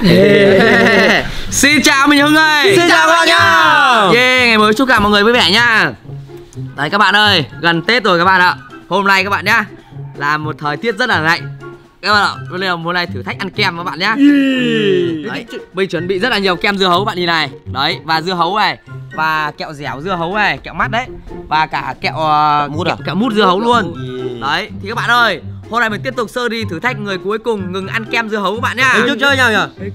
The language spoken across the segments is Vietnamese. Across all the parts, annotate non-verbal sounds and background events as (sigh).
(laughs) Xin chào mình Hưng ơi. Xin chào các bạn nhá Yeah, ngày mới chúc cả mọi người vui vẻ nha. Đấy các bạn ơi, gần Tết rồi các bạn ạ. Hôm nay các bạn nhá Là một thời tiết rất là lạnh. Các bạn ạ, bây giờ hôm nay thử thách ăn kem các bạn nhá. Đấy, mình chuẩn bị rất là nhiều kem dưa hấu bạn nhìn này. Đấy, và dưa hấu này Và kẹo dẻo dưa hấu này, kẹo mắt đấy Và cả kẹo uh, mút à? kẹo, kẹo mút dưa hấu luôn. Đấy, thì các bạn ơi Hôm nay mình tiếp tục sơ đi thử thách người cuối cùng ngừng ăn kem dưa hấu các bạn nhá. Hình thức chơi nhau nhỉ?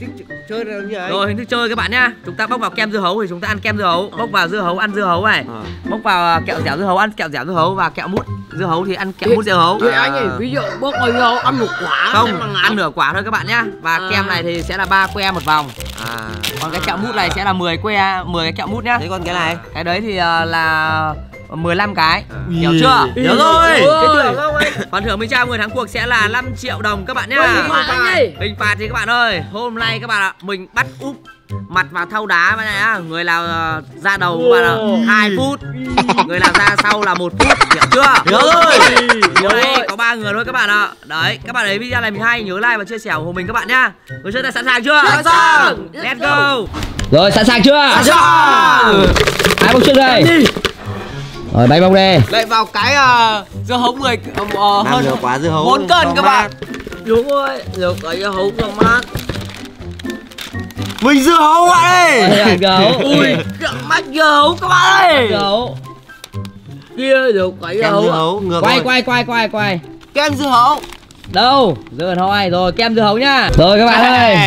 chơi là như Rồi hình thức chơi các bạn nhá. Chúng ta bóc vào kem dưa hấu thì chúng ta ăn kem dưa hấu. Bóc vào dưa hấu ăn dưa hấu này. Ờ. Bóc vào à, kẹo dẻo dưa hấu ăn kẹo dẻo dưa hấu Và kẹo mút. Dưa hấu thì ăn kẹo mút dưa hấu. Thế anh ấy ví dụ bốc bao nhiêu ăn một quả Không, ăn nửa quả thôi các bạn nhá. Và À. kem này thì sẽ là ba que một vòng. À. Còn cái kẹo mút này sẽ là 10 que 10 cái kẹo mút nhá. Thế còn cái này? Cái đấy thì là 15 cái. Ui. Hiểu chưa? Nhớ rồi. Phần thưởng mình trao người thắng cuộc sẽ là 5 triệu đồng các bạn nhá. Hình phạt anh ơi. Hình phạt thì các bạn ơi Hôm nay các bạn ạ Mình bắt úp mặt vào thau đá này á Người nào ờ, ra đầu các bạn ạ 2 phút. Người nào ra sau là một phút. Hiểu chưa? Nhớ rồi. Hôm nay có ba người thôi các bạn ạ. Đấy Các bạn thấy video này mình hay Nhớ like và chia sẻ ủng hộ mình các bạn nhá. Người chơi đã sẵn sàng chưa? Sẵn sàng. Let's go. Rồi sẵn sàng chưa? Sẵn sàng. Ai bốc trước đây? Rồi bay bông đi Lại vào cái uh, dưa hấu 10 uh, Làm hơn quả dưa hấu 4 cân các bạn. Đúng rồi Được cái dưa hấu cho mát. Mình dưa hấu bạn ơi Ui mắt dưa hấu các bạn ơi. Gấu Kia được cái dưa hấu. dưa hấu Quay quay quay quay quay. Kem dưa hấu Đâu? Dưa hấu rồi kem dưa hấu nhá. Rồi các bạn ơi.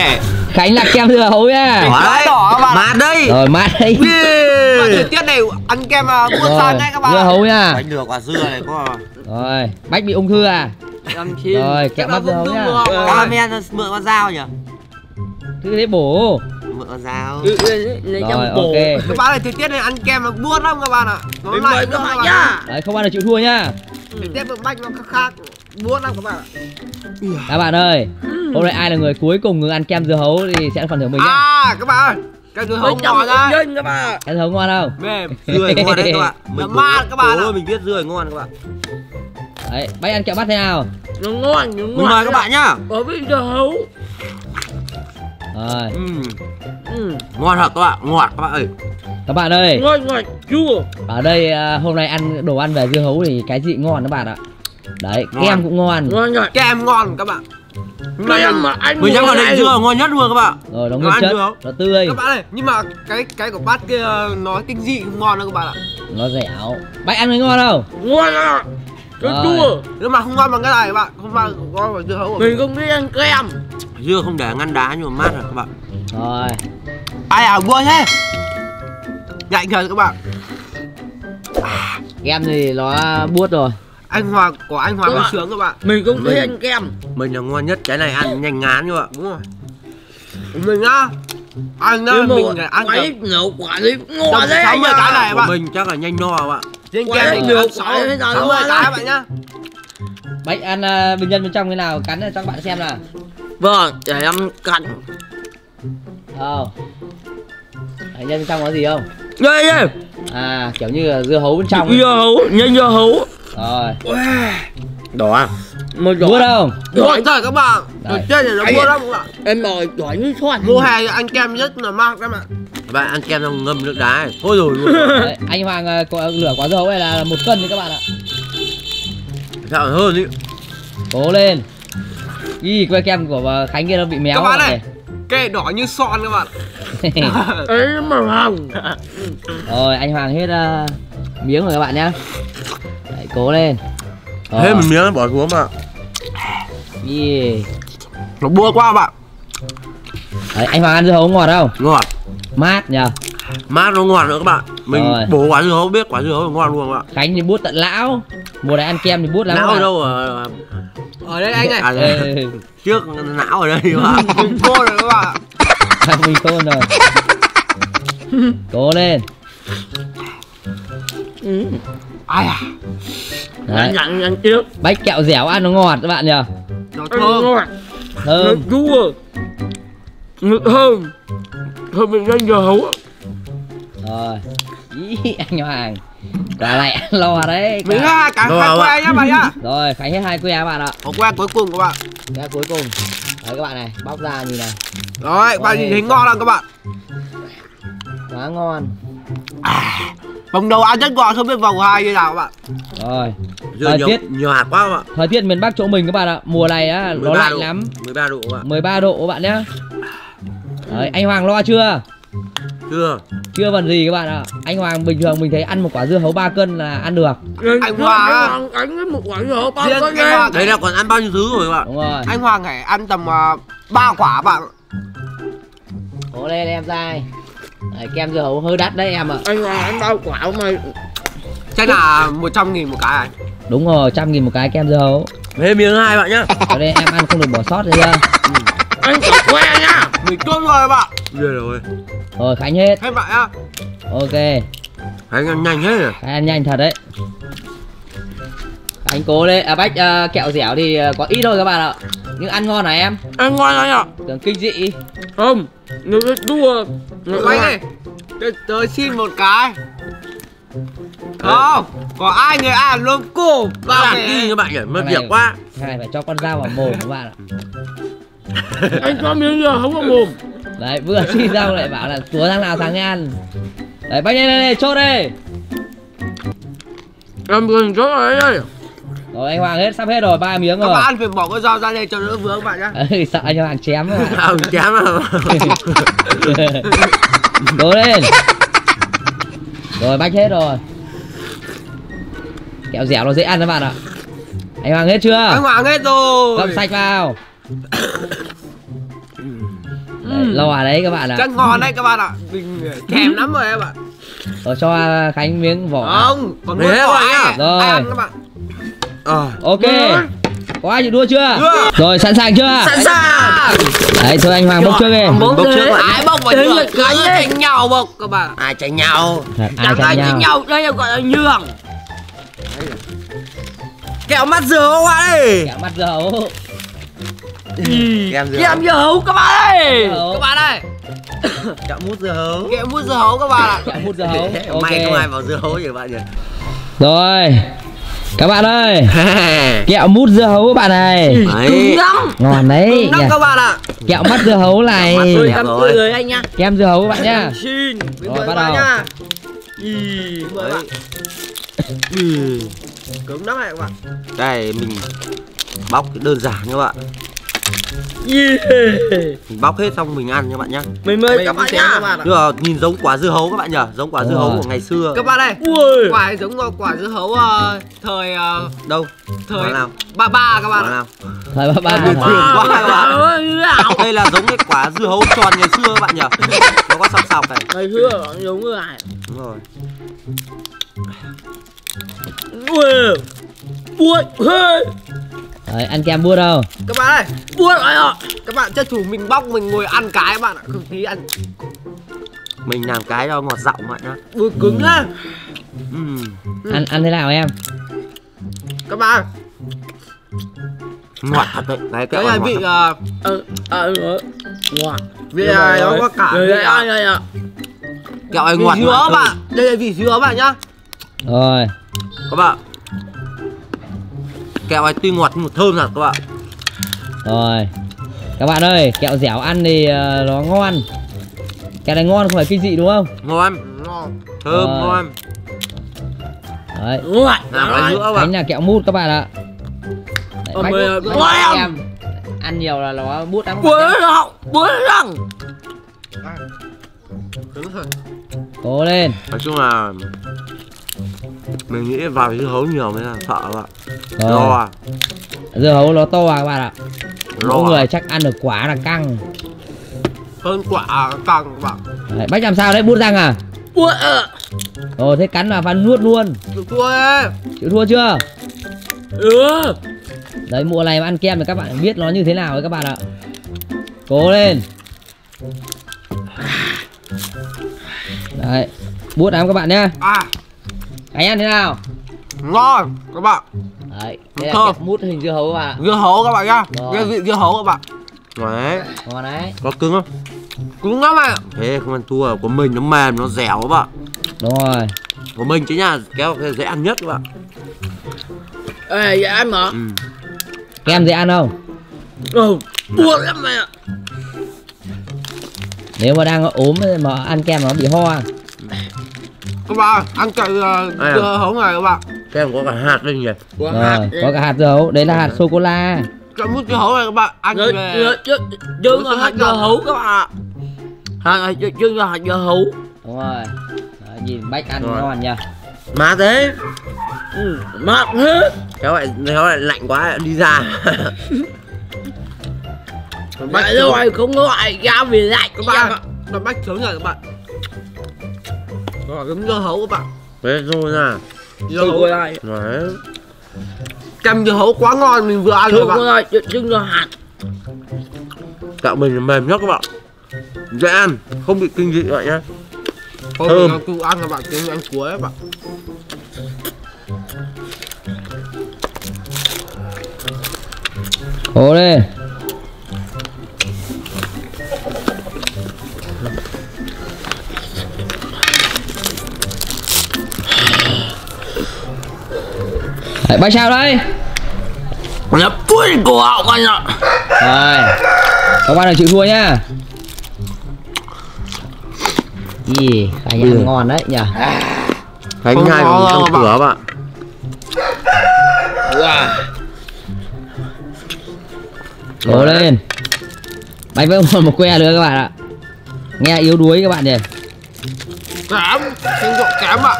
Khánh là kem dưa hấu nhá. Đấy đỏ các bạn. Mát đây Rồi mát đấy. Mà thời tiết này ăn kem uh, buôn Rồi sang ngay các bạn. dưa hấu nhá. Bánh được quả dưa này có. Rồi Bách bị ung thư à? Ăn chín Rồi, kẹo mắt dưa hấu nhá. Caramel mượn con dao nhỉ? Cứ thế bổ. Mượn con dao. Ừ, ừ, lấy Rồi, trong bổ. ok. Các bạn ơi thời tiết này ăn kem nó buôn lắm các bạn ạ. Nó lạnh lắm các bạn ạ. Đấy không ăn được chịu thua nhá. Thời tiết vực bách nó khác Buôn lắm các bạn ạ. Các bạn ơi Hôm nay ai là người cuối cùng ngừng ăn kem dưa hấu Thì sẽ phần thưởng mình nhá. À các bạn ơi Cái dưa hấu ngọt ra Nhân các bạn dưa hấu ngon không? Mềm Dưa ngon đấy các bạn Nó (laughs) mát các bạn. Ôi, mình biết dưa ngon các bạn. Đấy Bách ăn kẹo mắt thế nào? Nó ngon, nó Mình ngon mời các bạn nhá. Có vị dưa hấu. Rồi. Ừm, ừ. Ngon thật các bạn, ngọt các bạn ơi. Các bạn ơi. Ngon ngọt chua. Ở đây à, hôm nay ăn đồ ăn về dưa hấu thì cái gì ngon các bạn ạ Đấy Ngon. kem cũng ngon. Ngon ngọt Kem ngon các bạn. Kem mà anh Mình mua khẳng định này- dưa là ngon nhất luôn các bạn. Rồi nó Nó nguyên ăn chất. Nó tươi. Các bạn ơi Nhưng mà cái cái của bát kia nó kinh dị không ngon đâu các bạn ạ. Nó dẻo. Bách ăn thấy ngon không? Ngon ạ. Nó Rồi. chua. Nhưng mà không ngon bằng cái này các bạn. Không ngon ngon bằng dưa hấu. Mình không biết ăn kem Dưa không để ngăn đá nhưng mà mát rồi các bạn. Rồi. Ai à buôn thế? Nhạy kìa các bạn. Kem thì nó buốt rồi Anh Hoàng của anh Hoàng Các nó sướng các bạn Mình cũng thấy ăn kem. Mình là ngon nhất, cái này ăn nhanh ngán các bạn Đúng rồi. Mình á Anh mà mình ăn quấy nhiều quả cũng ngon đấy 60 anh cái này bạn. Mình chắc là nhanh no các bạn Trên kem mình nhiều ăn quả 6 thế nào 60 luôn cái bạn nhá. Bách ăn à, bình nhân bên trong thế nào Cắn cho các bạn xem nào. Vâng, để em cắn Không. Đấy, nhân bên trong có gì không? Đây đây, À kiểu như là dưa hấu bên trong ấy. dưa hấu, nhân dưa hấu Rồi. Đỏ à? Mà Buốt giỏi, không Buồn trời các bạn. Đầu tiên thì nó buồn lắm các bạn. Em mời giỏi như xoan Mùa hè thì ăn kem rất là mát các bạn. Các bạn ăn kem xong ngâm nước đá này. Thôi rồi luôn. (laughs) Đấy, Anh Hoàng à, có lửa quả dưa hấu này là một cân đấy các bạn ạ? Sao hơn ý. Cố lên. Ý que kem của à, Khánh kia nó bị méo Các bạn rồi. này. Cái đỏ như son các bạn. (laughs) Ấy mà hồng Rồi anh Hoàng hết à, miếng rồi các bạn nhá cố lên. Rồi. Thế mình miếng bỏ xuống mà Yeah. Nó bua quá các bạn. Đấy, anh Hoàng ăn dưa hấu ngọt không? Ngọt. Mát nhờ. Mát nó ngọt nữa các bạn. Mình Rồi. bổ quả dưa hấu biết quả dưa hấu ngon luôn các bạn Khánh thì bút tận lão. Mùa này ăn kem thì bút lắm Não các ở bạn. đâu ở Ở đây anh này à, Ê, Trước não ở đây bạn. (laughs) Mình cô rồi các bạn. (laughs) Mình khôn rồi. (laughs) Cố lên Ai à? Đấy. Nhắn nhắn trước. Bách kẹo dẻo ăn nó ngọt các bạn nhờ. Nó Ăn thơm. Nó Thơm. Chua. Ngực hơn Thơm mình nhân dưa hấu Rồi. Ý, anh Hoàng. Quả này ăn lo đấy Mình Cả- cả hai các que bạn. nhá bạn nhá Rồi Khánh hết hai que các bạn ạ. Có que cuối cùng các bạn. Que cuối cùng. Đấy các bạn này, bóc ra nhìn này. Rồi, bạn nhìn thấy ngon không các bạn? Quá ngon. Vòng đầu ăn rất ngon, không biết vòng hai như nào các bạn. Rồi, Giờ Thời nhiều, tiết. nhiều hạt quá các bạn thời tiết miền Bắc chỗ mình các bạn ạ. Mùa này á, nó 13 lạnh độ. lắm. 13 độ các bạn 13 độ các bạn nhá. Đấy, anh Hoàng lo chưa? Chưa Chưa phần gì các bạn ạ. Anh Hoàng bình thường mình thấy ăn một quả dưa hấu 3 cân là ăn được. Anh Hoàng á. Anh Anh với một quả dưa anh nghe Hoàng Đấy là còn ăn bao nhiêu thứ rồi các bạn Đúng rồi. Anh Hoàng phải ăn tầm uh, 3 quả bạn. Cố lên em trai. Đấy, kem dưa hấu hơi đắt đấy em ạ. Anh Hoàng ăn bao quả mày Chắc là 100 nghìn một cái này. Đúng rồi, trăm nghìn một cái kem dưa hấu. Thêm miếng hai bạn nhá Ở đây em ăn không được bỏ sót rồi chưa? Anh cả que nha Mình cơm rồi các bạn. Ghê rồi Rồi Khánh hết. Hết bạn nhá. Ok. Anh ăn nhanh hết rồi Khánh ăn nhanh thật đấy. Khánh cố lên. À bách à, kẹo dẻo thì à, có ít thôi các bạn ạ. Nhưng ăn ngon hả em? Anh ngon anh ạ Tưởng kinh dị. Không Người biết đua Người Quay đi. Tôi, tôi xin một cái. Không, có ai người ăn luôn cùng. Ba Làm đi các bạn nhỉ Mất này- việc quá Cái này phải cho con dao vào mồm các bạn ạ. (laughs) Anh cho miếng dưa hấu vào mồm Đấy, vừa xin xong lại bảo là chúa thằng nào thắng ăn. Đấy, bách lên lên, chốt đi. Làm gần chỗ ấy đây Rồi anh Hoàng hết, sắp hết rồi, ba miếng Các rồi. bạn ăn phải bỏ cái dao ra đây cho đỡ vướng bạn nhá. (laughs) Sợ anh Hoàng chém rồi. (laughs) Không chém à (laughs) Cố lên Rồi bách hết rồi Kẹo dẻo nó dễ ăn các bạn ạ Anh Hoàng hết chưa Anh Hoàng hết rồi. Cầm sạch vào đấy, Lo à đấy các bạn ạ Chắc ngon đấy các bạn ạ. Mình thèm lắm rồi em ạ. Rồi cho Khánh miếng vỏ Không, còn muốn các bạn nhá. ai Rồi. ăn các bạn. Ờ. Ok. Có ai chịu đua chưa? Đua. Rồi sẵn sàng chưa? Sẵn sàng. Đấy thôi anh Hoàng bốc trước đi Bốc trước. Ai bốc vào nhường, cái tranh nhau bốc các bạn. Ai tranh nhau? Ai Chẳng ai tranh nhau nhau, đây là gọi là nhường. Kẹo mắt dừa các bạn ơi Kẹo mắt dầu Kem dừa Kem dưa hấu các bạn ơi. Các bạn ơi. Kẹo mút dưa hấu. Kẹo mút dưa hấu các bạn ạ. Kẹo mút dưa hấu. May không ai vào dưa hấu nhỉ các bạn nhỉ? Rồi Các bạn ơi (laughs) Kẹo mút dưa hấu các bạn này Đấy lắm. Ngon đấy Cứng lắm nhỉ? các bạn ạ. Kẹo mắt dưa hấu này tươi anh nhá. Kem dưa hấu các bạn nhá Xin. Rồi, bắt đầu. nhá. Đấy. Ừ. Cứng lắm này các bạn. Đây mình bóc cái đơn giản các bạn Mình bóc hết xong mình ăn các bạn nhá. Mình mời các bạn nhá. Các bạn ạ. Nhưng mà nhìn giống quả dưa hấu các bạn nhỉ Giống quả dưa hấu rồi. của ngày xưa. Các bạn ơi. Ui. Quả này giống quả dưa hấu ờ, thời ờ, Đâu? thời Quả nào? ba ba các bạn Quả ạ. nào? Thời ba ba thường quá các bạn như Đây là giống cái quả dưa hấu tròn ngày xưa các bạn nhỉ Nó có sọc sọc này. Ngày xưa nó giống người này. Đúng rồi. Ui Ui Ui Đấy, ăn kem bua đâu Các bạn ơi. Ui anh ạ Các bạn cho chủ mình bóc mình ngồi ăn cái các bạn ạ. Không tí ăn. Mình làm cái cho ngọt giọng các bạn nhá Ui cứng á. Ừm. ăn ăn thế nào em Các bạn. Ngọt thật đấy Đấy kẹo Cái này ngọt vị thật. ờ, Ờ Ờ Ờ Ngoà vị này nó có cả vị, đây ờ, anh anh ạ Kẹo này vị ngọt dứa ngọt các bạn. Đây là vị dứa bạn nhá. Rồi Các bạn Kẹo này tuy ngọt nhưng mà thơm thật các bạn. Rồi. Các bạn ơi Kẹo dẻo ăn thì ờ, nó ngon. Kẹo này ngon không phải kinh dị đúng không? Ngon Ngon. Thơm Rồi. ngon Đấy. Cái nữa bạn. là kẹo mút các bạn ạ. Đấy, Ờ, bánh- mười- bánh mười em. Ăn nhiều là nó bút lắm. Các Bố bạn nhé. răng Bố răng Cứng thật. Cố lên. Nói chung là Mình nghĩ vào dưa hấu nhiều mới là sợ các bạn. Rồi. Lo à? Dưa hấu nó to à các bạn ạ. Mỗi à. người chắc ăn được quả là căng. Hơn quả càng các bạn. Đấy, Bách làm sao đấy? Bút răng à? Ờ Rồi thế cắn vào phần nuốt luôn. Được thua ấy. Chịu thua chưa? Ừ. Đấy mùa này mà ăn kem thì các bạn biết nó như thế nào đấy các bạn ạ. Cố lên. Đấy Bút lắm các bạn nhá. À, Anh ăn thế nào ngon các bạn. Đấy Đây là Thơm. kẹo mút hình dưa hấu các bạn ạ Dưa hấu các bạn nhá. Cái vị dưa hấu các bạn. Đấy Ngon đấy Có cứng không? Cứng lắm này. Thế không ăn thua Của mình nó mềm nó dẻo các bạn Đúng rồi Của mình chứ nha Kéo cái dễ ăn nhất các bạn Ê vậy anh mà ừ. Kem dễ ăn không Ừ buồn lắm mày ạ nếu mà đang ốm mà ăn kem nó bị ho các bạn ăn cậy uh, à? dưa hấu này các bạn. Kem có cả hạt lên nhỉ? Của Rồi, hạt có cả hạt dưa hấu. Đấy là hạt sô cô la. Cậy mút dưa hấu này các bạn ăn Rồi, về rồi, chứ là hạt dưa hấu. Các bạn ạ Hạt chứ là hạt dưa hấu. Đúng rồi. Đấy, nhìn bách ăn Rồi. ngon nha Má thế. Ừ, mát hết Cháu lại, cháu lại lạnh quá đi ra. Vậy rồi không có loại ra vì lạnh các bạn bách trứng này các bạn rồi cái dưa hấu các bạn. Thế rồi nè dưa hấu lại Đấy. Kem dưa hấu quá ngon mình vừa ăn rồi bạn. lại chứ chứ là hạt. Cạo mình là mềm nhất các bạn. Dễ ăn Không bị kinh dị vậy nhá. Thôi Thơm. mình ăn cứ ăn các bạn cứ ăn cuối các bạn. Cố lên Đấy, bách sao đây? Là cuối của hậu anh ạ rồi các bạn đừng chịu thua nhá. Gì? Khải ăn ngon đấy nhỉ Khánh Không nhai răng bạn. cửa bạn Wow cố lên. Bách vẫn còn một que nữa các bạn ạ. Nghe yếu đuối các bạn nhỉ. Kém sinh độ kém ạ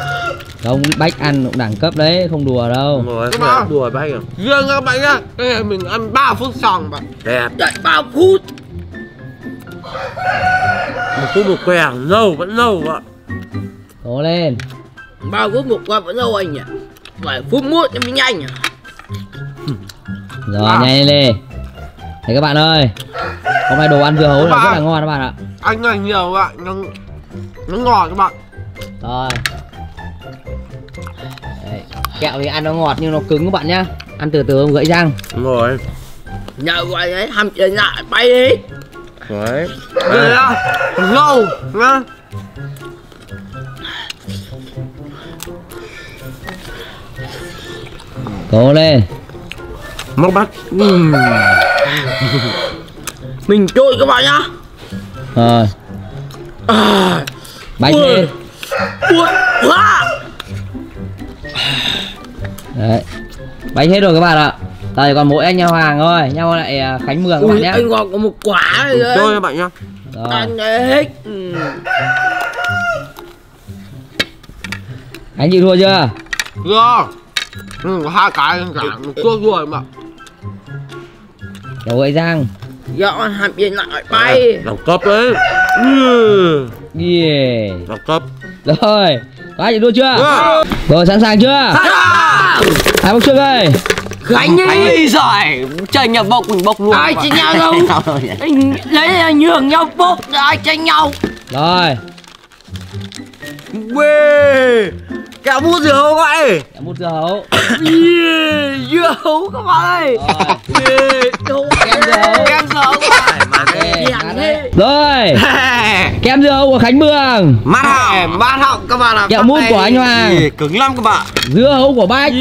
không bách ăn cũng đẳng cấp đấy không đùa đâu. Đúng rồi không? đùa bác à riêng các bạn nhá. Cái này mình ăn 3 phút xong bạn. Đẹp. Đợi bao phút. Một phút một què Lâu vẫn lâu bạn cố lên. Bao phút một qua vẫn đâu anh nhỉ? Phải phút mốt cho mình nhanh à? Rồi À. nhanh lên. Đấy các bạn ơi Hôm nay đồ ăn dưa hấu này rất là ngon các bạn ạ. Ăn này nhiều các bạn nó nó ngọt các bạn. Rồi. Kẹo thì ăn nó ngọt nhưng nó cứng các bạn nhá. Ăn từ từ không gãy răng. Đúng rồi. Nhờ vậy đấy hầm trên lại bay đi. Đấy. À, nhá còn lâu nhá Cố lên. Móc bắt. Ừm. Mình trôi các bạn nhá. Rồi. À, Ui. lên Buồn quá Đấy. Bánh hết rồi các bạn ạ. Đây còn mỗi anh nhau Hoàng thôi. Nhau lại à, Khánh Mường các bạn Ui nhé anh còn có một quả này Chơi đấy. các bạn nhá. Rồi. Ăn hết. Ừ. Anh chịu thua chưa? Chưa. Ừ, có hai cái cả. Chua chua các bạn Đồ gãy răng Giờ ăn hầm trên lại bay. Đẳng cấp đấy. Ừ. Yeah. Đẳng cấp Rồi Có ai chịu thua chưa? Yeah. Rồi sẵn sàng chưa? Hai bốc trước đây? Gánh đi giỏi. Chơi nhập bốc mình bốc luôn. Ai tranh nhau đâu? (laughs) Anh lấy là nhường nhau bốc Ai tranh nhau? Rồi. Quê Kẹo mút dừa hấu vậy Kẹo mút dưa hấu. Yeah, dưa hấu các bạn ơi. Kem dưa hấu. Kem dưa hấu. Các bạn. Rồi. Kem dưa hấu của Khánh Mường. Mát họng mát họng các bạn ạ. Kẹo mút của anh Hoàng. Cứng lắm các bạn. Dưa hấu của Bách.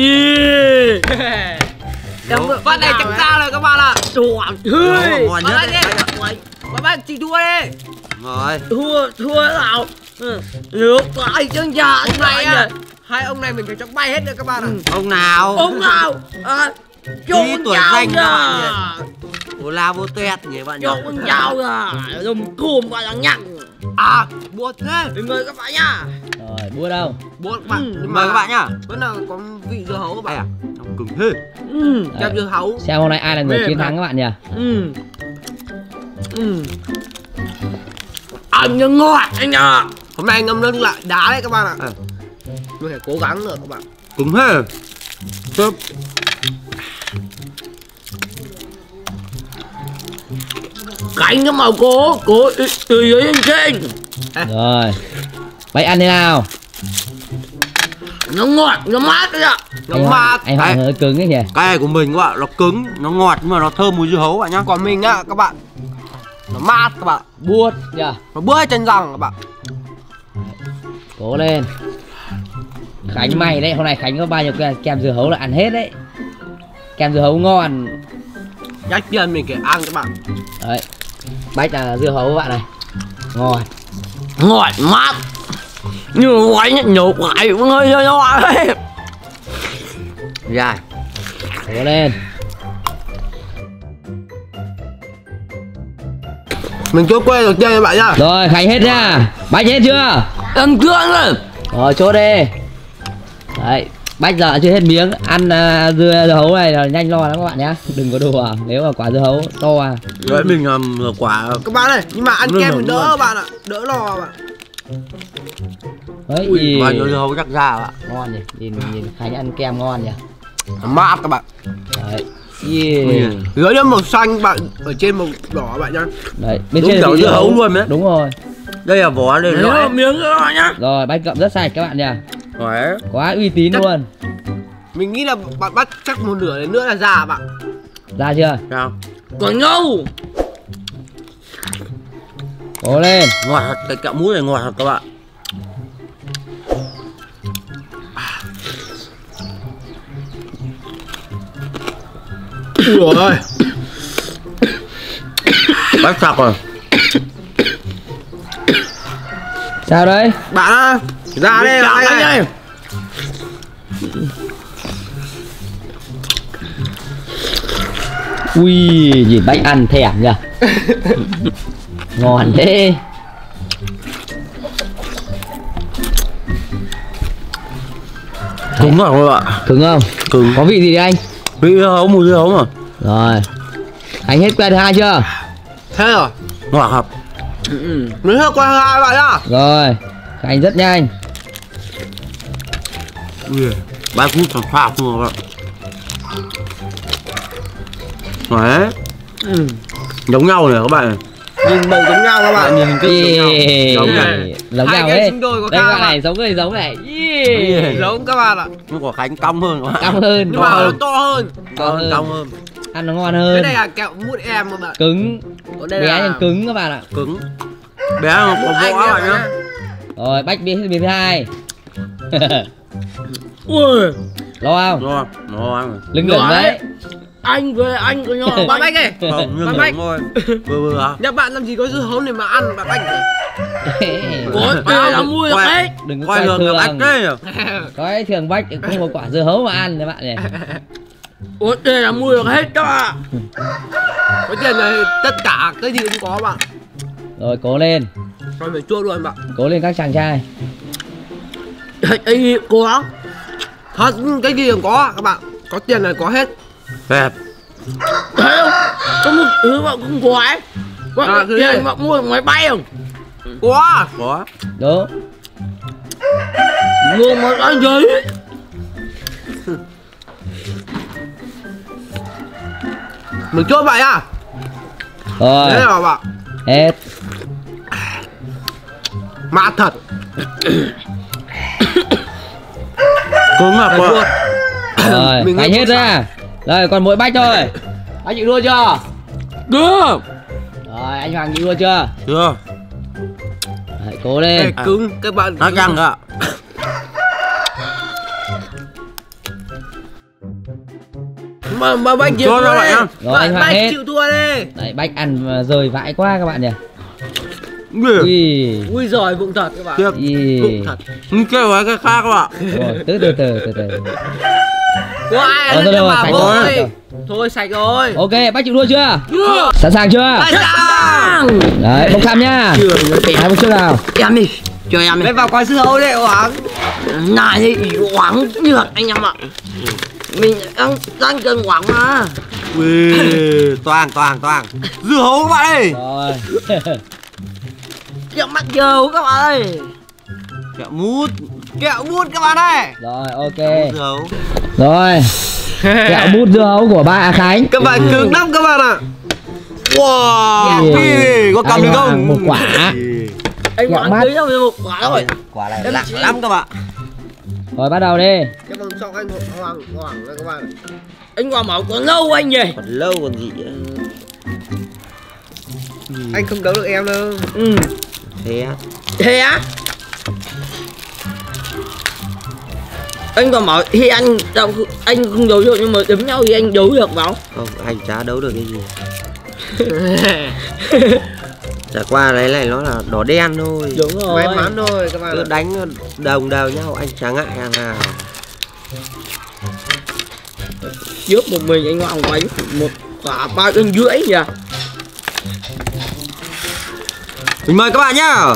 Phát này chắc ra rồi các bạn ạ? Nhất lại đi. đấy các bạn chị thua đi Rồi. Thua, thua nào? Ừ. Nước lại chân nhà ông này á. hai ông này mình phải cho bay hết rồi các bạn ạ Ông nào? Ông nào? À, con tuổi danh các Ồ la vô tuét nhỉ bạn nhỉ? Con dao ra. Dùng cùm gọi là nhặt. À buồn thế. Đừng mời các bạn nha Rồi bua đâu? Buồn các bạn. Ừ, Mời các bạn nhá. vẫn là có vị dưa hấu các Ai à? Bạn Ông cứng thế. Ừ, dưa hấu. Xem hôm nay ai là người chiến à? thắng các bạn nhỉ? Ừ. Ừ Anh nó ngọt anh ạ hôm nay ngâm nước lại đá đấy các bạn ạ. À. mình phải cố gắng nữa các bạn. Cứng thế. Chớp Cánh nó màu cố Cố từ- dưới lên trên Rồi. Bách ăn thế nào. Nó ngọt, nó mát đấy ạ. Nó Anh mát. anh Đấy. hơi cứng ấy nhỉ Cái này của mình các bạn Nó cứng Nó ngọt nhưng mà nó thơm mùi dưa hấu bạn nhá. Còn mình á các bạn nó mát các bạn. Buốt nhỉ nó bữa chân răng các bạn. Cố lên. Khánh mày đấy Hôm nay Khánh có bao nhiêu kem, kem dưa hấu là ăn hết đấy. Kem dưa hấu ngon. Chắc tiền mình phải ăn các bạn. Đấy. Bách là dưa hấu các bạn này. Ngon ngọt mát. Như quái nhận nhổ quái cũng hơi nhỏ nhỏ đấy dài cố lên Mình chốt quê được chơi các bạn nhá. Rồi khánh hết nha. Bách hết chưa? Ăn cương rồi. Rồi chốt đi. Đấy bách giờ chưa hết miếng. Ăn à, dưa, dưa hấu này là nhanh lo lắm các bạn nhá. Đừng có đùa. Nếu mà quả dưa hấu to à. Đấy mình làm quả Các bạn ơi, nhưng mà ăn kem rồi, mình đỡ các bạn ạ. Đỡ lo các bạn đấy Ui, gì bao nhiêu dưa hấu chắc ra ạ. Ngon nhỉ. Nhìn nhìn khánh ăn kem ngon nhỉ. Mát các bạn. Đấy yeah. Dưới đó màu xanh bạn Ở trên màu đỏ bạn nhá. Đấy bên Đúng trên kiểu dưa hấu luôn đấy. đúng rồi. Đây là vỏ đây là miếng các bạn nhá. Rồi bách cậm rất sạch các bạn nhỉ? Đấy quá uy tín Chắc- luôn. Mình nghĩ là bạn bắt chắc một nửa đến nữa là già bạn. Ra chưa? Sao Còn nhau. Cố lên. Ngọt thật, cái kẹo mút này ngọt thật các bạn Ui ơi Bách sặc rồi sao đấy. Bạn ơi Ra đây Chào lại anh đây ơi. Ui nhìn bách ăn thèm nhỉ ngon thế. Cứng rồi các bạn cứng không? Cứng. Có vị gì đấy anh Vị dưa hấu mùi dưa hấu mà rồi. Anh hết que thứ hai chưa? Thế rồi. Ngọt thật Mình hết qua hai bạn nhá rồi. Anh rất nhanh. Ui Bách mút sạc sạc luôn các bạn Đấy. Giống nhau này các bạn này Nhìn màu giống nhau các bạn. Nhìn hình thức giống nhau. Yeah. Giống giống này Hai nhau cái đấy đôi có đây cao này giống người giống này. Yeah. Giống các bạn ạ. Nhưng của Khánh cong hơn các bạn. Cong hơn. Nhưng mà nó to hơn. To hơn, cong hơn. Ăn nó ngon Cái hơn này là kẹo mút em các bạn cứng. Bé là nhưng cứng các bạn ạ. Cứng. Bé mà có vỏ em bạn nhá. rồi bách biết hết miếng thứ hai. Ui. Lo không? Ngon Ngon lưng lửng đấy Anh với anh có nhau Bạn Bách ơi Không, nhưng Bạn Bách. thôi Vừa vừa à? Nhà bạn làm gì có dưa hấu này mà ăn bạn Bách Có đây là mua được đấy đừng có Quay quay lường là (laughs) bách thường đấy có thường bách không có quả dưa hấu mà ăn các bạn nhỉ. (laughs) Ủa đây là mua được hết đó. Ạ Có tiền này tất cả cái gì cũng có bạn. Rồi cố lên. Rồi phải chua luôn bạn. Cố lên các chàng trai. Anh có Thật cái gì cũng có các bạn. Có tiền là có hết Đẹp Thấy không? Có một thứ mà không có ấy Có À, tiền mà mua máy bay không? Có. Có. Đúng Mua một cái giấy Mình chốt vậy à? Rồi. Thế là bạn? Hết. Mà thật. Cứng à bạn rồi (coughs) Mình hết ra rồi còn mỗi bách thôi. (laughs) Anh chịu thua chưa? Được. Rồi anh hoàng chịu thua chưa? Chưa. Đấy, cố Ê, lên cứng các bạn Nó răng ạ. (laughs) Mà, mà Bách chịu Cho thua nhá. Rồi, anh Hoàng Bách hết. chịu thua đi. Đấy bách ăn rời vãi quá các bạn nhỉ. Ui. Ui. Giời vụng thật các bạn. Vụng thật. Nhưng kêu cái khác các bạn. Rồi từ từ từ từ từ (laughs) Có ai ăn thôi, cho thôi, bà sạch Thôi sạch rồi. Ok bách chịu thua chưa? Được sẵn sàng chưa? Sạch rồi đấy bốc thăm nhá. Hai bốc trước nào. Em đi. Cho em đi. Đây vào quán sư hấu đấy Hoàng Này thì quảng được anh em ạ. Mình đang, đang cần quảng mà. Ui Toàn toàn toàn. Dưa hấu các bạn ơi. Rồi. (laughs) Kẹo mắt dầu các bạn ơi Kẹo mút. Kẹo bút các bạn ơi. Rồi ok. Rồi. (laughs) Kẹo bút dưa hấu của ba Khánh. Các bạn cứng lắm các bạn ạ. Wow Yeah. Có cầm được Hoàng không? một quả. Anh quảng mát. nhau một quả rồi. Quả này lạ chỉ- lắm các bạn. Rồi bắt đầu đi. Cái vòng sau anh Hoàng Hoàng này các bạn? Anh quảng bảo còn lâu anh nhỉ? Còn lâu còn gì nữa. Anh không đấu được em đâu. Ừ. Thế á. Thế á anh còn bảo khi anh đâu anh không đấu được nhưng mà đấm nhau thì anh đấu được bảo. Không anh chả đấu được cái gì. (laughs) Chả qua đấy này nó là đỏ đen thôi. Đúng rồi. May mắn thôi các bạn cứ đánh đồng đều nhau anh chả ngại hàng nào. Trước một mình anh hoàng đánh một quả ba cân rưỡi nhỉ? Mình mời các bạn nhá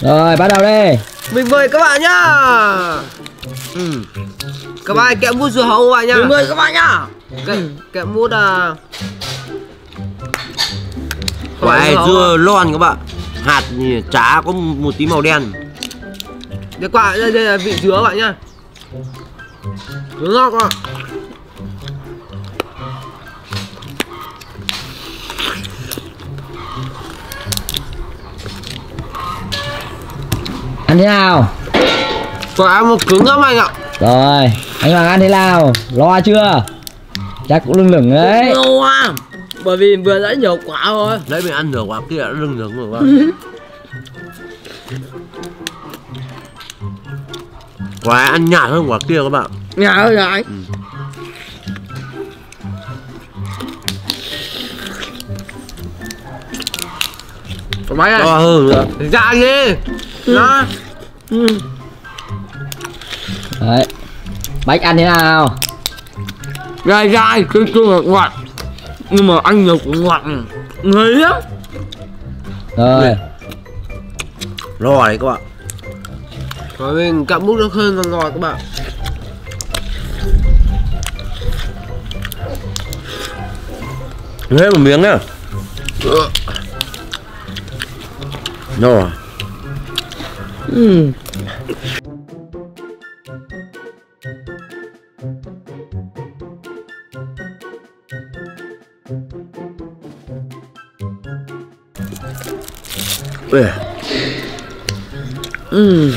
Rồi bắt đầu đi. Mình mời các bạn nhá. Ừ. các bạn kẹo mút dưa hấu các bạn nhá. Mười người các bạn nhá. Kẹo, kẹo mút à. Quả này dưa dưa lon các bạn. Hạt chả có một tí màu đen. Cái quả đây, đây là vị dứa các bạn nhá. Dứa ngọt các bạn Ăn thế nào? Quả ăn một cứng lắm anh ạ? Rồi Anh Hoàng ăn thế nào? Lo chưa? Chắc cũng lưng lửng đấy. À bởi vì vừa đã nhiều quả rồi đấy mình ăn nửa quả kia đã lưng lưng rồi các (laughs) quả ăn nhạt hơn quả kia các bạn. Nhà ơi này Quả bánh to này. Hơn nữa. Dạ đi Đó. Đấy. Bách ăn thế nào? Dai dai cứ cứ ngọt ngọt. Nhưng mà anh nhiều cũng ngọt. Người lắm Rồi. Đấy các bạn. Quả mình cặm mút nó hơn còn ngọt các bạn. Hết một miếng nhá. No ừ. Ui, Ừ.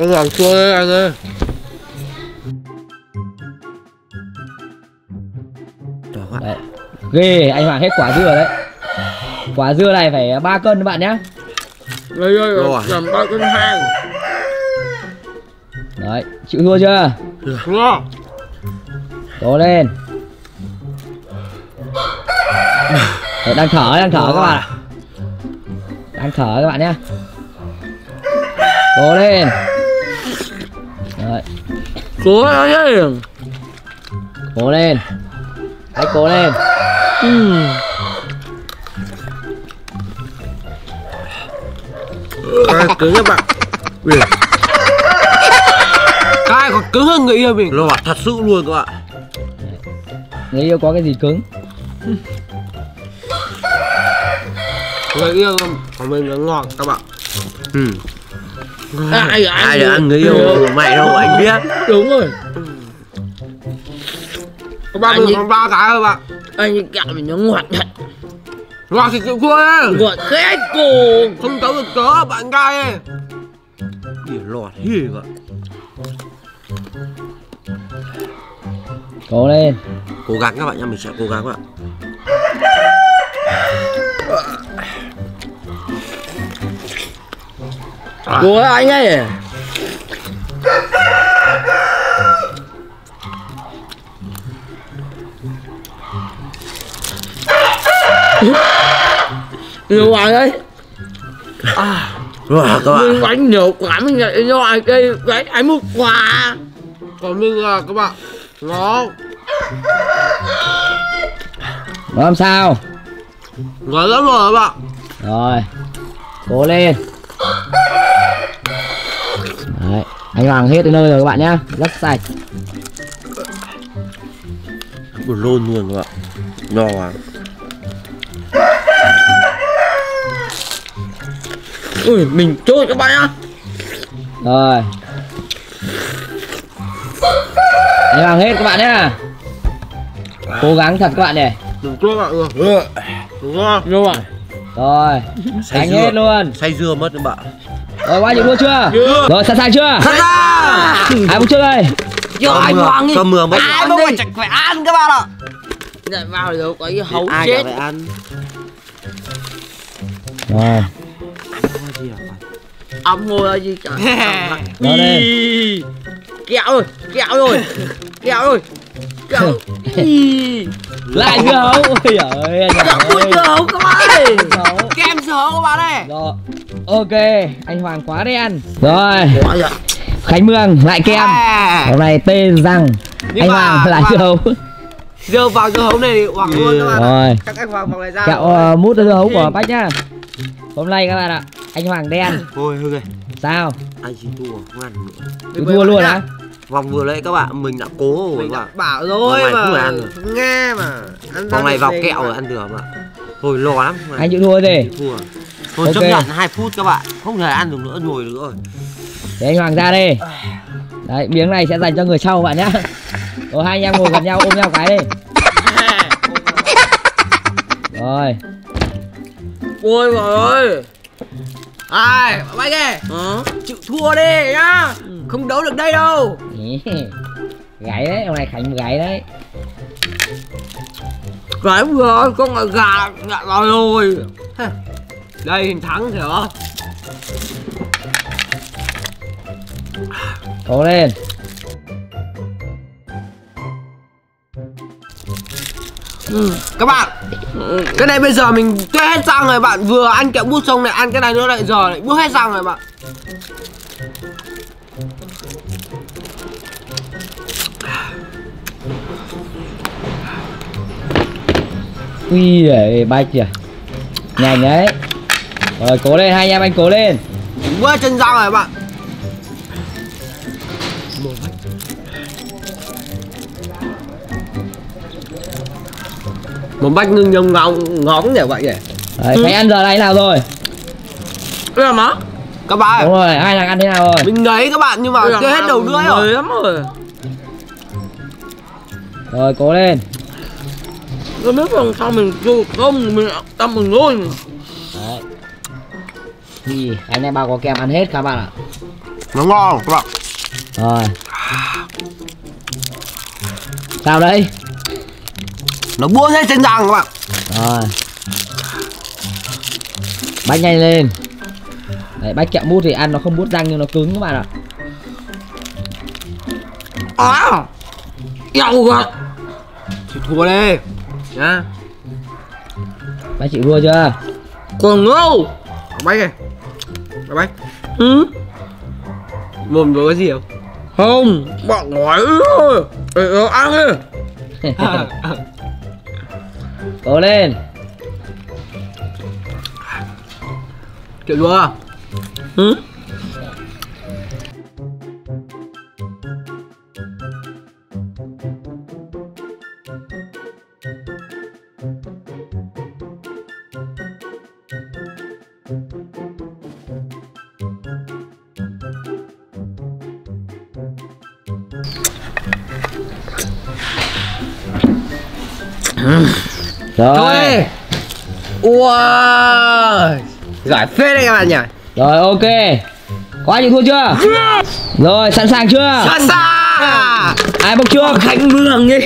Con hoàng chua đấy anh ơi? Đấy. Ghê anh Hoàng hết quả dưa đấy. Quả dưa này phải 3 cân các bạn nhé Đây Rồi. làm ba cân hai. Đấy chịu thua chưa? Ngon Cố lên. Đấy, đang thở đang thở các bạn ạ. Đang thở các bạn nhé cố lên Anh ơi. Cố lên. Hãy cố lên. Ừ. Cái cứng các bạn. Ui, Cái còn cứng hơn người yêu mình. Lò thật sự luôn các bạn. Người yêu có cái gì cứng? Người yêu của mình là ngọt các bạn. Ừ. ai ai ai được ăn người yêu của mày đâu anh biết. Đúng rồi. Các bạn Anh ấy- còn ba cái thôi bạn. Anh ấy mình nó ngọt thật. Ngọt thì chịu thua đấy ngọt khét cùng Không tấu được cớ bạn gai ấy. Lò thế các bạn. Cố lên. Cố gắng các bạn nhá mình sẽ cố gắng các bạn ơi anh ơi nhiều bạn ơi Wow, các bạn. Bánh nhiều quả mình lại cho ai cây cái ai một quả Còn mình là các bạn Ngon nó. Làm sao? Ngon lắm rồi các bạn. Rồi cố lên Đấy, anh Hoàng hết đến nơi rồi các bạn nhá. Rất sạch. Buồn lôn luôn các bạn. Nho quá ui mình trôi các bạn nhá. Rồi. Anh Hoàng hết các bạn nhá. Cố gắng thật các bạn này Đừng chua bạn rồi. Đúng không? Rồi say anh dưa. hết luôn. Say dưa mất các bạn Rồi qua những đua chưa? Rồi sẵn sàng chưa? Thật ra Ai muốn trước đây? Cho anh Hoàng đi. Cơm mưa mất. Ai mà phải chẳng phải ăn các bạn ạ. Lại vào được có cái hấu Ai chết. chả phải ăn. Rồi. Ông ngồi ở gì cả (laughs) Rồi đây. Kẹo rồi Kẹo rồi Kẹo rồi Ý. (laughs) Lại dưa hấu Ôi giời ơi anh Hoàng dưa hấu các bạn ơi. Kem sữa các bạn ơi? Rồi Ok Anh Hoàng quá đen Rồi. Quá vậy Khánh Mương lại kem. À. Hôm nay tên rằng Nhưng Anh Hoàng lại mà- dưa vào dưa hấu này thì hoảng luôn các bạn Rồi. Các anh Hoàng phòng này ra Kẹo uh, mút dưa hấu của Bách nhá? Hôm nay các bạn ạ Anh Hoàng đen. Thôi hơi ghê Sao? Anh chỉ thua không ăn nữa thua luôn á Vòng vừa lấy các bạn Mình đã cố rồi các bạn. bảo Vòng rồi này mà. không phải ăn. Không nghe mà. Ăn Vòng này vào kẹo mà. rồi ăn được bạn. Thôi lo lắm. Anh chịu thua gì Thua. Thôi Ok. chấp nhận 2 phút các bạn. Không thể ăn được nữa nhồi được rồi. Để anh Hoàng ra đi. Đấy miếng này sẽ dành cho người sau bạn nhá. Rồi hai anh em ngồi gần nhau ôm nhau cái đi. (laughs) Rồi. Ôi trời ơi Ai, ơi. Hả? Chịu thua đi nhá. Không đấu được đây đâu. Ý, Gáy đấy, ông này Khánh gáy đấy. Cái vừa con là gà Gà rồi rồi. Đây hình thắng hiểu không Cố lên Các bạn Cái này bây giờ mình tuét hết răng rồi bạn. Vừa ăn kẹo bút xong này ăn cái này nữa lại giờ lại bút hết răng rồi bạn. Ui giời, bay kìa. Nhanh đấy. Rồi cố lên, hai anh em anh cố lên. Hết chân răng rồi bạn Một bách ngưng nhông ngóng ngóng như vậy nhỉ? Đấy, Khánh ăn giờ này nào rồi? Là má Các bạn. Đúng rồi, hai thằng ăn thế nào rồi? Mình ngấy các bạn nhưng mà chưa hết đầu lưỡi rồi. lắm rồi. Rồi cố lên. Tôi biết rằng sao mình chưa không Mình tâm mình luôn Đấy. Thì anh em bao có kem ăn hết các bạn ạ. Nó ngon các bạn. Rồi. Sao đây Nó buông hết chân răng các bạn. Rồi. Bách nhanh lên. Đấy, bách kẹo mút thì ăn nó không bút răng nhưng nó cứng các bạn ạ. À! Yêu gật Thì thua đi. Nhá. Bách chịu thua chưa? Còn ngâu Bách này Các bách Ừ? Mồm vừa có gì không? Không Bọn nói thôi Để ăn đi (laughs) Cố lên. Kiểu đùa Ừ Rồi. Thôi. Wow Giỏi phết đấy các bạn nhỉ. Rồi ok. Có ai chịu thua chưa? Rồi sẵn sàng chưa? Sẵn sàng. Ai bốc trước? Khánh Mương đi.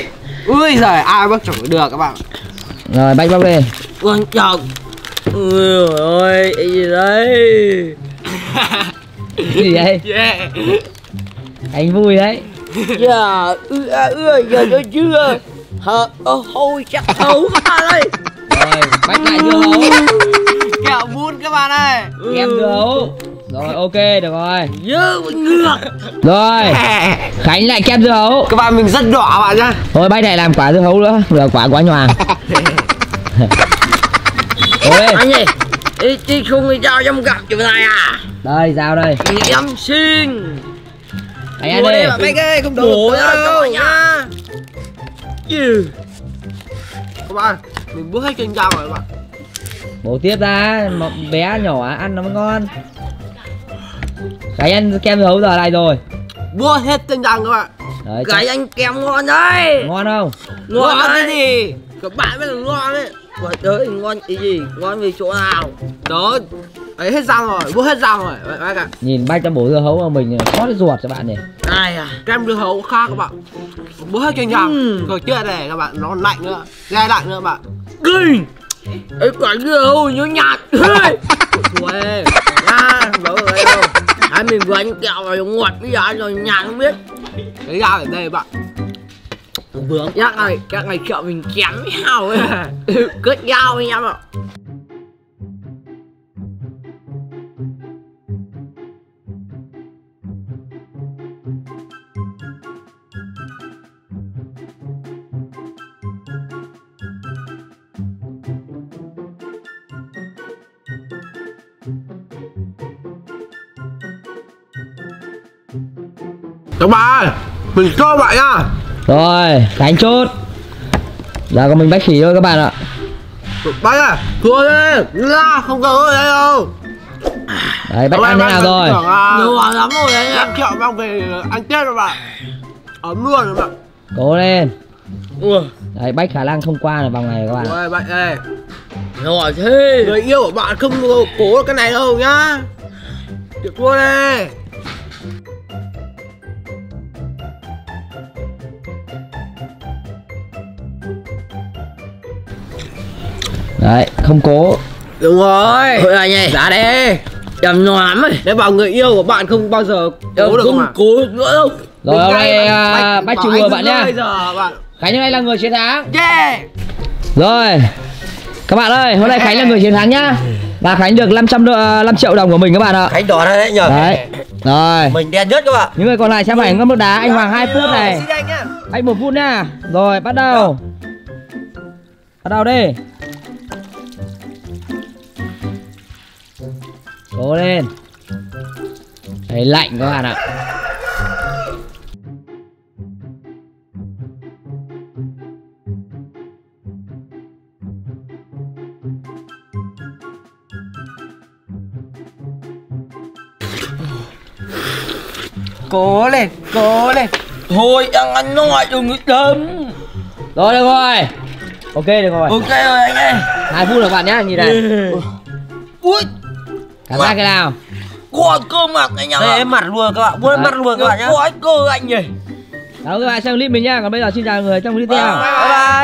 Ui giời ai bắt chẳng được các bạn? Rồi bách bốc lên. Quan trọng Ôi ôi cái gì đấy? Cái gì đây Yeah. Anh vui đấy. Dạ ư à ư giờ chưa Hờ ơ hôi chắc hấu các bạn ơi Rồi bách lại dưa hấu Kẹo bún các bạn ơi. Kem dưa hấu Rồi ok được rồi. Dơ ngược. Rồi Khánh lại kem dưa hấu Các bạn mình rất đỏ bạn nhá. Thôi bách này làm quả dưa hấu nữa. Là quả quá nhoàng lên (laughs) Anh ơi Ý chí không đi giao trong gặp chỗ này à? Đây dao đây. Em xin. Anh ăn đi. Bách ơi không ra đâu. cho Chứ Các bạn Mình bước hết chân răng rồi các bạn. Bổ tiếp ra mà Bé nhỏ ăn nó mới ngon. Khánh ăn kem hấu giờ này rồi. Bước hết chân răng các bạn. Đấy Cái anh kem ngon đấy. Ngon không? Ngon Ngon cái gì Các bạn mới là ngon đấy. Trời ơi ngon cái gì? Ngon vì chỗ nào? Đó ấy hết răng rồi bố hết răng rồi. Vậy bác ạ Nhìn bác trong bổ dưa hấu của mình xót cái ruột cho bạn này. Ai à kem dưa hấu khác các bạn. Bố hết trên răng rồi chưa này các bạn nó lạnh nữa dai lạnh nữa các bạn. Kinh! Cái quả dưa hấu nó nhạt. (laughs) Bố ở đây đâu Hai mình vừa ăn kẹo rồi ngọt bây giờ rồi nhạt không biết. Cái dao ở đây bạn. Vướng Chắc này, chắc này kẹo mình kém nhau ấy. (laughs) Cất dao với nhau. ạ Các bạn Mình cho bạn nha Rồi, đánh chốt. Giờ có mình bách khỉ thôi các bạn ạ. Bác à Thua đi. Ra không cần ở đây đâu. Đấy, bách ăn thế nào rồi? Nhiều lắm rồi đấy Em kẹo mang về ăn Tết rồi bạn. Ấm luôn rồi bạn. Cố lên. Đấy, bách khả năng không qua là vòng này các bạn. Ôi bạn ơi. Rồi thế. Người yêu của bạn không cố cái này đâu nhá. Chịu thua đi Đấy, không cố. Đúng rồi. Thôi anh ơi Ra đi Chầm nhòm ấy Nếu bảo người yêu của bạn không bao giờ cố được Không mà. cố được nữa đâu. Rồi hôm nay bách trừ ngừa bạn nhá. Bây giờ bạn. Khánh hôm nay là người chiến thắng. Yeah. Rồi Các bạn ơi, hôm nay Khánh là người chiến thắng nhá. Và Khánh được 500 đô, 5 triệu đồng của mình các bạn ạ. Khánh đỏ ra đấy nhờ. Đấy. Rồi. Mình đen nhất các bạn. Những người còn lại sẽ phải ngâm nước đá Anh Hoàng 2 phút này. Anh 1 phút nha Rồi, bắt đầu. Bắt đầu đi Cố lên. Thấy lạnh các bạn ạ. Cố lên Cố lên. Thôi đang ăn nội đừng có chấm Rồi được rồi. Ok được rồi. Ok rồi anh ơi. Hai phút rồi bạn nhá nhìn này. Ui Cảm giác cái nào. Có cơ mặt anh em Đây em mặt luôn các bạn Buôn mặt luôn các bạn nhá. Có cơ anh nhỉ. Đó các bạn xem clip mình nha Còn bây giờ xin chào mọi người trong clip tiếp theo. Bye bye